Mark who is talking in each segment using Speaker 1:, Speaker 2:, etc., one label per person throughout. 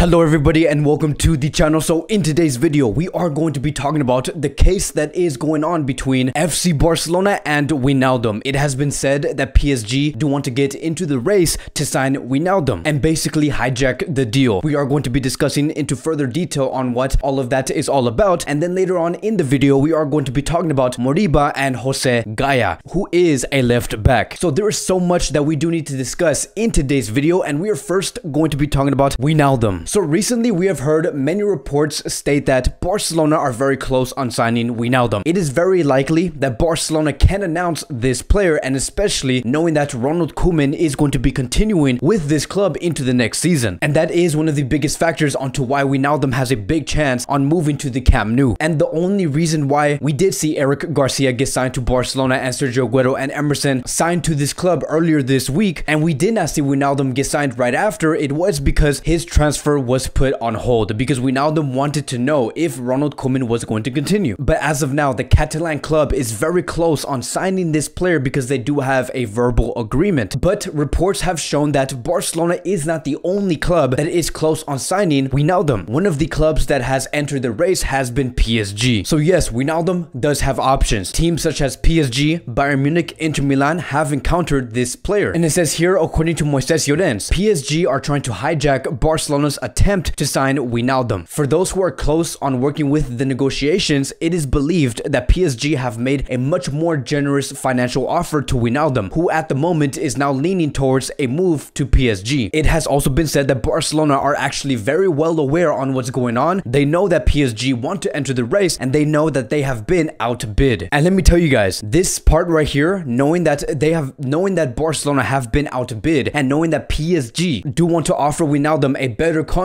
Speaker 1: Hello everybody and welcome to the channel. So in today's video, we are going to be talking about the case that is going on between FC Barcelona and Wijnaldum. It has been said that PSG do want to get into the race to sign Wijnaldum and basically hijack the deal. We are going to be discussing into further detail on what all of that is all about. And then later on in the video, we are going to be talking about Moriba and Jose Gaya, who is a left back. So there is so much that we do need to discuss in today's video. And we are first going to be talking about Wijnaldum. So recently we have heard many reports state that Barcelona are very close on signing Wijnaldum. It is very likely that Barcelona can announce this player and especially knowing that Ronald Koeman is going to be continuing with this club into the next season. And that is one of the biggest factors onto why Wijnaldum has a big chance on moving to the Camp Nou. And the only reason why we did see Eric Garcia get signed to Barcelona and Sergio Aguero and Emerson signed to this club earlier this week and we did not see Wijnaldum get signed right after, it was because his transfer was put on hold because we Wijnaldum wanted to know if Ronald Koeman was going to continue. But as of now, the Catalan club is very close on signing this player because they do have a verbal agreement. But reports have shown that Barcelona is not the only club that is close on signing Wijnaldum. One of the clubs that has entered the race has been PSG. So yes, Wijnaldum does have options. Teams such as PSG, Bayern Munich, Inter Milan have encountered this player. And it says here, according to Moises Llorens, PSG are trying to hijack Barcelona's attempt to sign Wijnaldum. For those who are close on working with the negotiations, it is believed that PSG have made a much more generous financial offer to Wijnaldum, who at the moment is now leaning towards a move to PSG. It has also been said that Barcelona are actually very well aware on what's going on. They know that PSG want to enter the race and they know that they have been outbid. And let me tell you guys, this part right here, knowing that they have knowing that Barcelona have been outbid and knowing that PSG do want to offer Wijnaldum a better contract,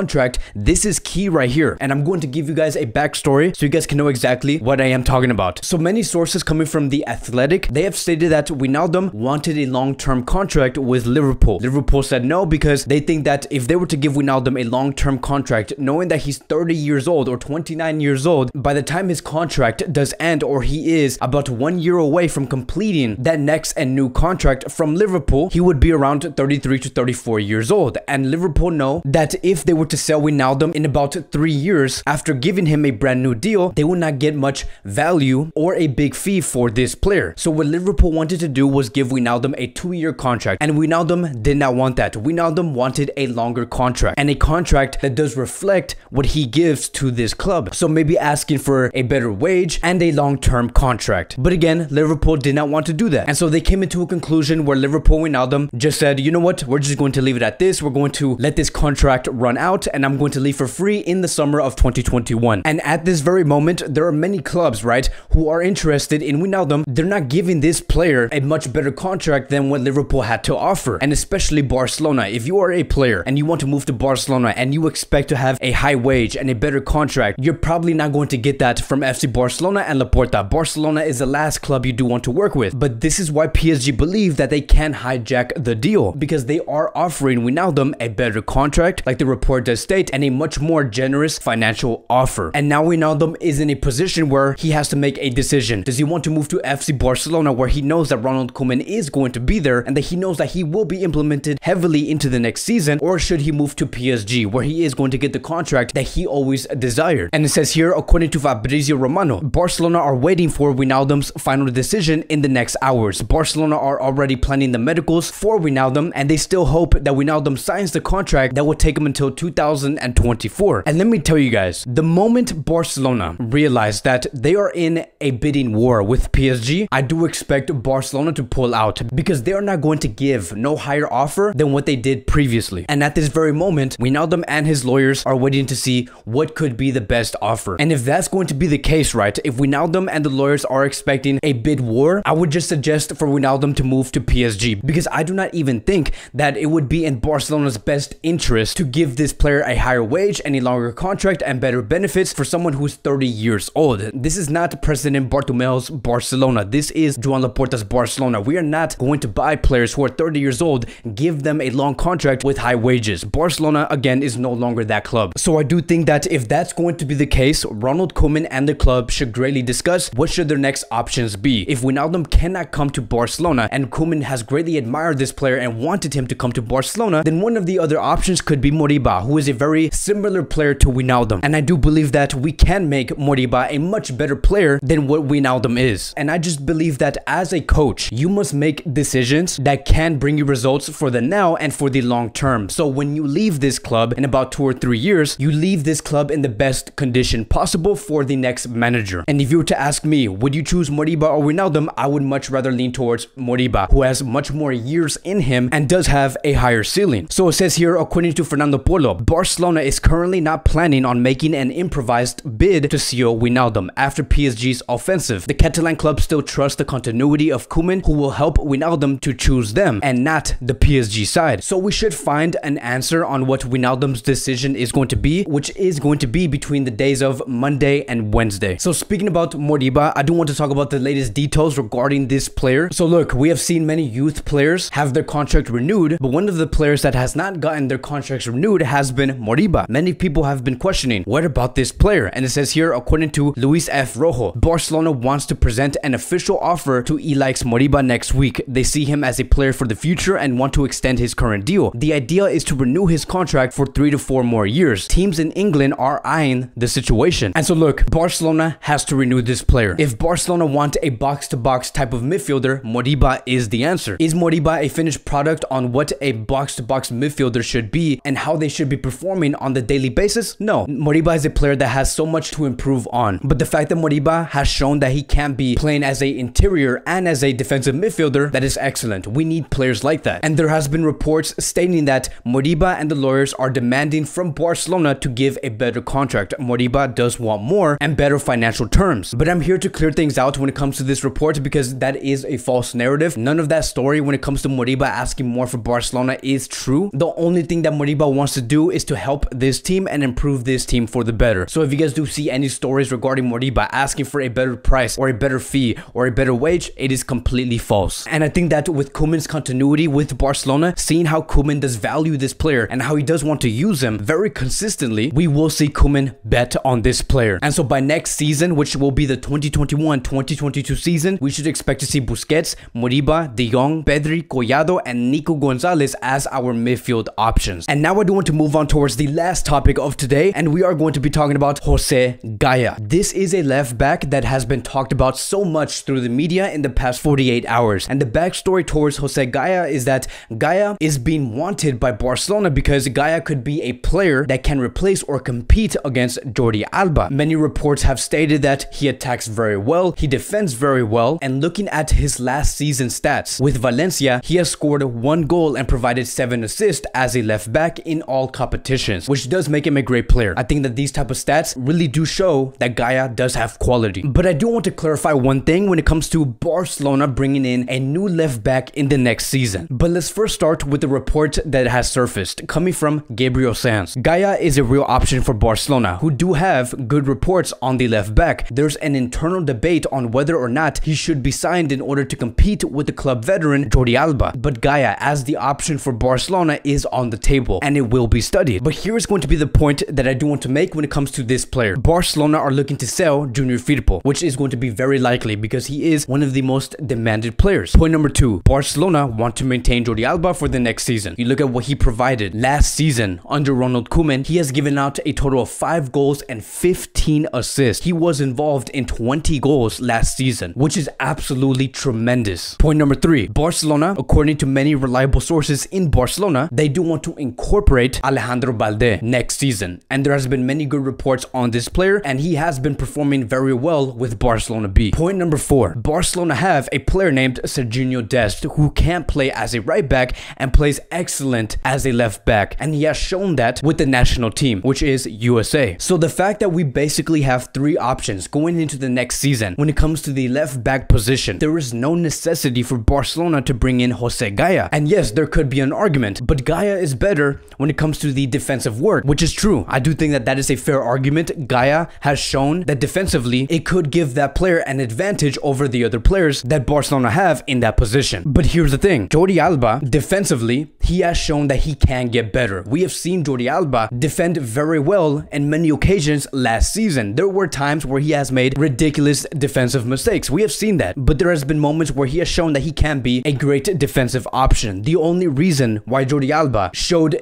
Speaker 1: this is key right here. And I'm going to give you guys a backstory so you guys can know exactly what I am talking about. So many sources coming from the Athletic, they have stated that Wijnaldum wanted a long-term contract with Liverpool. Liverpool said no because they think that if they were to give Wijnaldum a long-term contract, knowing that he's 30 years old or 29 years old, by the time his contract does end or he is about one year away from completing that next and new contract from Liverpool, he would be around 33 to 34 years old. And Liverpool know that if they were to sell Wijnaldum in about three years after giving him a brand new deal, they would not get much value or a big fee for this player. So what Liverpool wanted to do was give Wijnaldum a two-year contract, and Wijnaldum did not want that. Wijnaldum wanted a longer contract and a contract that does reflect what he gives to this club. So maybe asking for a better wage and a long-term contract. But again, Liverpool did not want to do that. And so they came into a conclusion where Liverpool Wijnaldum just said, you know what, we're just going to leave it at this. We're going to let this contract run out and I'm going to leave for free in the summer of 2021. And at this very moment, there are many clubs, right, who are interested in Wijnaldum. They're not giving this player a much better contract than what Liverpool had to offer. And especially Barcelona. If you are a player and you want to move to Barcelona and you expect to have a high wage and a better contract, you're probably not going to get that from FC Barcelona and Laporta. Barcelona is the last club you do want to work with. But this is why PSG believe that they can hijack the deal because they are offering Wijnaldum a better contract, like the report does state, and a much more generous financial offer. And now Wijnaldum is in a position where he has to make a decision. Does he want to move to FC Barcelona where he knows that Ronald Koeman is going to be there and that he knows that he will be implemented heavily into the next season or should he move to PSG where he is going to get the contract that he always desired? And it says here, according to Fabrizio Romano, Barcelona are waiting for Wijnaldum's final decision in the next hours. Barcelona are already planning the medicals for Wijnaldum and they still hope that Wijnaldum signs the contract that will take him until 2024. And let me tell you guys, the moment Barcelona realized that they are in a bidding war with PSG, I do expect Barcelona to pull out because they are not going to give no higher offer than what they did previously. And at this very moment, Wijnaldum and his lawyers are waiting to see what could be the best offer. And if that's going to be the case, right, if Wijnaldum and the lawyers are expecting a bid war, I would just suggest for Wijnaldum to move to PSG because I do not even think that it would be in Barcelona's best interest to give this player a higher wage and a longer contract and better benefits for someone who's 30 years old. This is not President Bartomeu's Barcelona. This is Joan Laporta's Barcelona. We are not going to buy players who are 30 years old give them a long contract with high wages. Barcelona, again, is no longer that club. So I do think that if that's going to be the case, Ronald Koeman and the club should greatly discuss what should their next options be. If Wijnaldum cannot come to Barcelona and Koeman has greatly admired this player and wanted him to come to Barcelona, then one of the other options could be Moriba, who is a very similar player to Wijnaldum. And I do believe that we can make Moriba a much better player than what Wijnaldum is. And I just believe that as a coach, you must make decisions that can bring you results for the now and for the long term. So when you leave this club in about two or three years, you leave this club in the best condition possible for the next manager. And if you were to ask me, would you choose Moriba or Wijnaldum? I would much rather lean towards Moriba, who has much more years in him and does have a higher ceiling. So it says here, according to Fernando Polo, Barcelona is currently not planning on making an improvised bid to CEO Wijnaldum after PSG's offensive. The Catalan club still trusts the continuity of Koeman, who will help Wijnaldum to choose them and not the PSG side. So we should find an answer on what Wijnaldum's decision is going to be, which is going to be between the days of Monday and Wednesday. So speaking about Moriba, I do want to talk about the latest details regarding this player. So look, we have seen many youth players have their contract renewed, but one of the players that has not gotten their contracts renewed has been Moriba. Many people have been questioning, what about this player? And it says here, according to Luis F. Rojo, Barcelona wants to present an official offer to Ilaix Moriba next week. They see him as a player for the future and want to extend his current deal. The idea is to renew his contract for three to four more years. Teams in England are eyeing the situation. And so look, Barcelona has to renew this player. If Barcelona want a box-to-box -box type of midfielder, Moriba is the answer. Is Moriba a finished product on what a box-to-box -box midfielder should be and how they should be performing on the daily basis? No. Moriba is a player that has so much to improve on. But the fact that Moriba has shown that he can be playing as a interior and as a defensive midfielder, that is excellent. We need players like that. And there has been reports stating that Moriba and the lawyers are demanding from Barcelona to give a better contract. Moriba does want more and better financial terms. But I'm here to clear things out when it comes to this report because that is a false narrative. None of that story when it comes to Moriba asking more for Barcelona is true. The only thing that Moriba wants to do is to help this team and improve this team for the better. So if you guys do see any stories regarding Moriba asking for a better price or a better fee or a better wage, it is completely false. And I think that with Koeman's continuity with Barcelona, seeing how Koeman does value this player and how he does want to use him very consistently, we will see Koeman bet on this player. And so by next season, which will be the 2021-2022 season, we should expect to see Busquets, Moriba, De Jong, Pedri, Collado, and Nico Gonzalez as our midfield options. And now I do want to move on towards the last topic of today, and we are going to be talking about Jose Gaya. This is a left back that has been talked about so much through the media in the past 48 hours. And the backstory towards Jose Gaya is that Gaya is being wanted by Barcelona because Gaya could be a player that can replace or compete against Jordi Alba. Many reports have stated that he attacks very well, he defends very well, and looking at his last season stats, with Valencia, he has scored one goal and provided seven assists as a left back in all competitions, which does make him a great player. I think that these type of stats really do show that Gaya does have quality. But I do want to clarify one thing when it comes to Barcelona bringing in a new left back in the next season. But let's first start with the report that has surfaced coming from Gabriel Sanz. Gaya is a real option for Barcelona, who do have good reports on the left back. There's an internal debate on whether or not he should be signed in order to compete with the club veteran Jordi Alba. But Gaya as the option for Barcelona is on the table and it will be studied. But here is going to be the point that I do want to make when it comes to this player. Barcelona are looking to sell Junior Firpo, which is going to be very likely because he is one of the most demanded players. Point number two, Barcelona want to maintain Jordi Alba for the next season. You look at what he provided last season under Ronald Koeman, he has given out a total of 5 goals and 15 assists. He was involved in 20 goals last season, which is absolutely tremendous. Point number 3, Barcelona, according to many reliable sources in Barcelona, they do want to incorporate Alejandro Balde next season. And there has been many good reports on this player and he has been performing very well with Barcelona B. Point number 4, Barcelona have a player named Serginho Dest who can play as a right back and plays excellent as a left back. And he has shown that with the national team, which is USA. So the fact that we basically have three options going into the next season when it comes to the left back position, there is no necessity for Barcelona to bring in Jose Gaya. And yes, there could be an argument, but Gaya is better when it comes to the defensive work, which is true. I do think that that is a fair argument. Gaya has shown that defensively, it could give that player an advantage over the other players that Barcelona have in that position. But here's the thing, Jordi Alba, defensively, he has shown that he can get better. We have seen Jordi Alba defend very well in many occasions last season. There were times where he has made ridiculous defensive mistakes. We have seen that, but there has been moments where he has shown that he can be a great defensive option. The only reason why Jordi Alba showed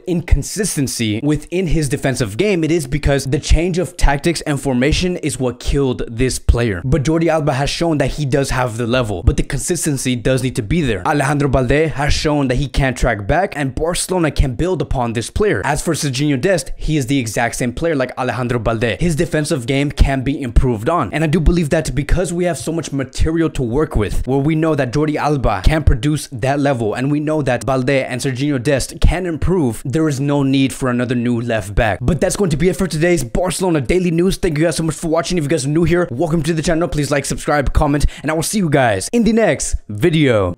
Speaker 1: consistency within his defensive game, it is because the change of tactics and formation is what killed this player. But Jordi Alba has shown that he does have the level, but the consistency does need to be there. Alejandro Balde has shown that he can track back and Barcelona can build upon this player. As for Serginho Dest, he is the exact same player like Alejandro Balde. His defensive game can be improved on. And I do believe that because we have so much material to work with, where we know that Jordi Alba can produce that level and we know that Balde and Serginho Dest can improve, there is no need for another new left back. But that's going to be it for today's Barcelona Daily News. Thank you guys so much for watching. If you guys are new here, welcome to the channel. Please like, subscribe, comment, and I will see you guys in the next video.